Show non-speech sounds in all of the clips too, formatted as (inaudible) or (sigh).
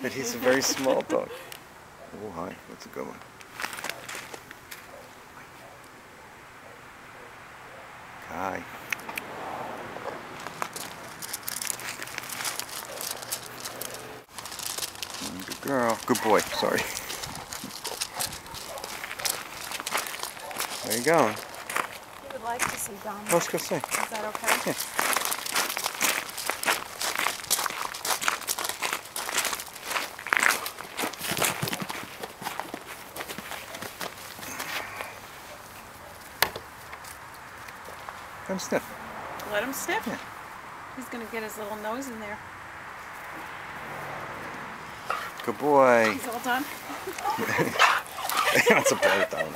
But he's a very small dog. Oh, hi. That's a good one. Hi. Good girl. Good boy. Sorry. Where you going? You would like to see Dominic. Let's go see. Is that okay? Yeah. Come sniff. Let him sniff. Yeah. He's going to get his little nose in there. Good boy. He's all done. (laughs) That's a better dog.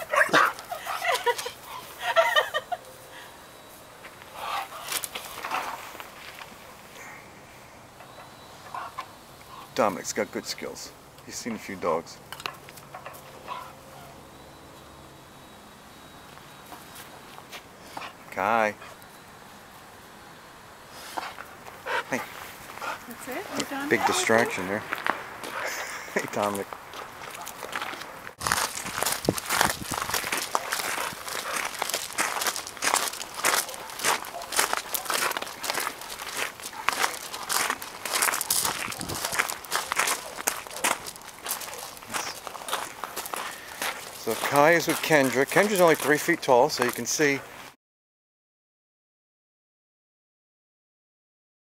Dominic's got good skills. He's seen a few dogs. Kai. Hey, That's it? You done? big distraction there. (laughs) hey, Dominic. So Kai is with Kendra. Kendra's only three feet tall, so you can see